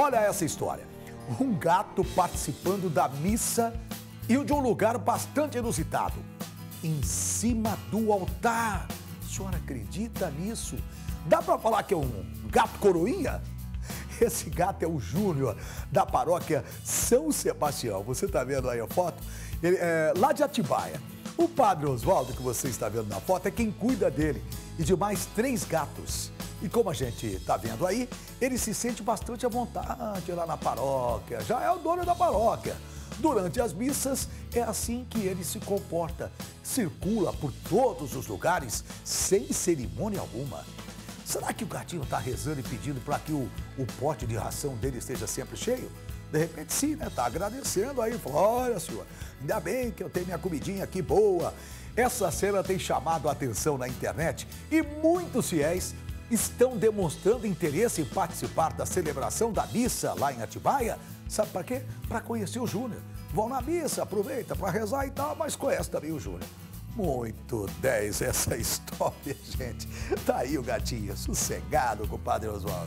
Olha essa história. Um gato participando da missa e de um lugar bastante inusitado. Em cima do altar. A senhora acredita nisso? Dá para falar que é um gato coroinha? Esse gato é o Júnior, da paróquia São Sebastião. Você está vendo aí a foto? Ele é lá de Atibaia. O padre Oswaldo, que você está vendo na foto, é quem cuida dele e de mais três gatos. E como a gente está vendo aí, ele se sente bastante à vontade lá na paróquia, já é o dono da paróquia. Durante as missas, é assim que ele se comporta. Circula por todos os lugares sem cerimônia alguma. Será que o gatinho está rezando e pedindo para que o, o pote de ração dele esteja sempre cheio? De repente sim, né? Está agradecendo aí, olha senhor, ainda bem que eu tenho minha comidinha aqui boa. Essa cena tem chamado a atenção na internet e muitos fiéis estão demonstrando interesse em participar da celebração da missa lá em Atibaia. Sabe para quê? Para conhecer o Júnior. Vão na missa, aproveita para rezar e tal, mas conhece também o Júnior. Muito 10 essa história, gente. Tá aí o gatinho, sossegado com o Padre Oswaldo.